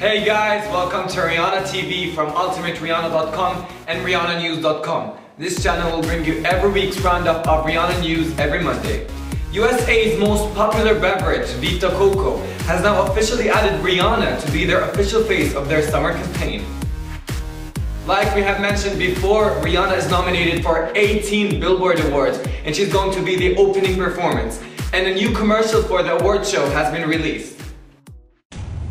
Hey guys, welcome to Rihanna TV from UltimateRihanna.com and RihannaNews.com. This channel will bring you every week's roundup of Rihanna news every Monday. USA's most popular beverage, Vita Coco, has now officially added Rihanna to be their official face of their summer campaign. Like we have mentioned before, Rihanna is nominated for 18 Billboard Awards and she's going to be the opening performance. And a new commercial for the award show has been released.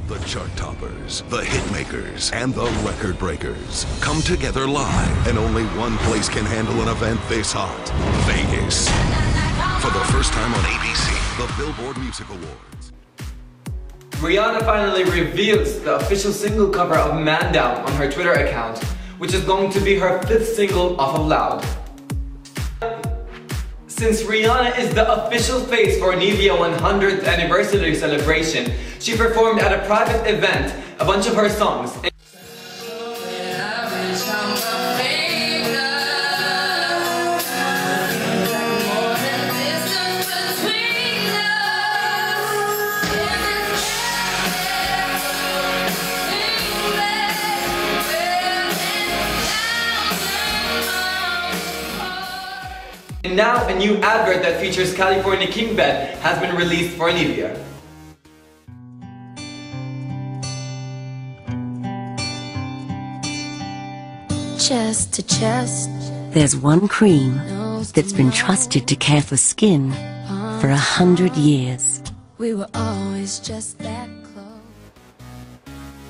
The chart toppers, the hit makers, and the record breakers come together live, and only one place can handle an event this hot Vegas. For the first time on ABC, the Billboard Music Awards. Rihanna finally reveals the official single cover of Man Down on her Twitter account, which is going to be her fifth single off of Loud. Since Rihanna is the official face for Nivea 100th anniversary celebration, she performed at a private event a bunch of her songs. Now a new advert that features California King Bed has been released for Nivea. Chest to chest. There's one cream that's been trusted to care for skin for a hundred years. We were always just that close.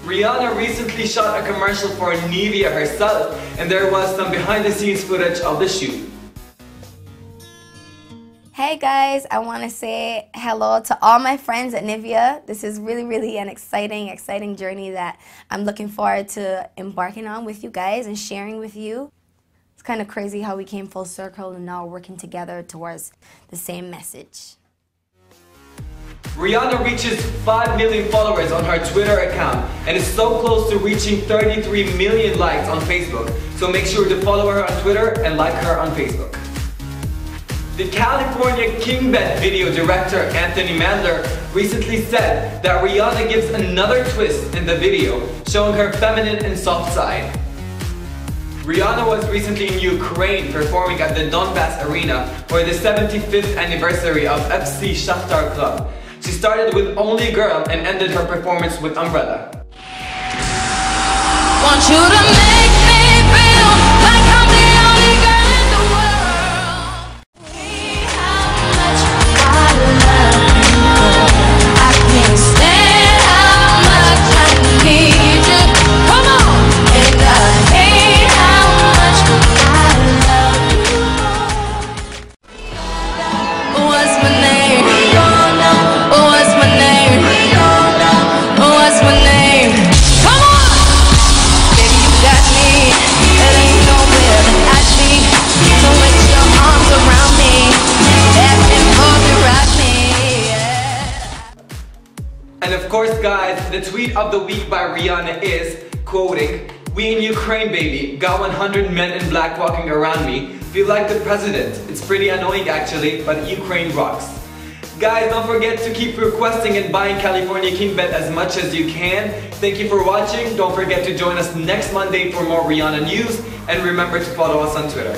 Rihanna recently shot a commercial for Nivea herself and there was some behind the scenes footage of the shoot. Hey guys, I want to say hello to all my friends at Nivea. This is really, really an exciting, exciting journey that I'm looking forward to embarking on with you guys and sharing with you. It's kind of crazy how we came full circle and now working together towards the same message. Rihanna reaches 5 million followers on her Twitter account and is so close to reaching 33 million likes on Facebook. So make sure to follow her on Twitter and like her on Facebook. The California King Bed video director Anthony Mandler recently said that Rihanna gives another twist in the video, showing her feminine and soft side. Rihanna was recently in Ukraine performing at the Donbass Arena for the 75th anniversary of FC Shakhtar Club. She started with Only Girl and ended her performance with Umbrella. And of course guys, the tweet of the week by Rihanna is, quoting, We in Ukraine baby, got 100 men in black walking around me, feel like the president. It's pretty annoying actually, but Ukraine rocks. Guys, don't forget to keep requesting and buying California King Bed as much as you can. Thank you for watching. Don't forget to join us next Monday for more Rihanna news. And remember to follow us on Twitter.